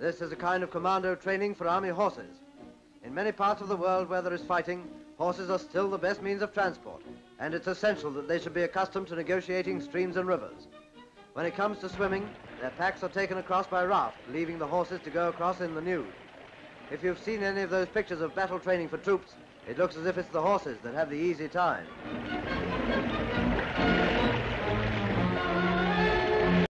This is a kind of commando training for army horses. In many parts of the world where there is fighting, horses are still the best means of transport, and it's essential that they should be accustomed to negotiating streams and rivers. When it comes to swimming, their packs are taken across by raft, leaving the horses to go across in the nude. If you've seen any of those pictures of battle training for troops, it looks as if it's the horses that have the easy time.